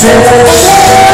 Texas.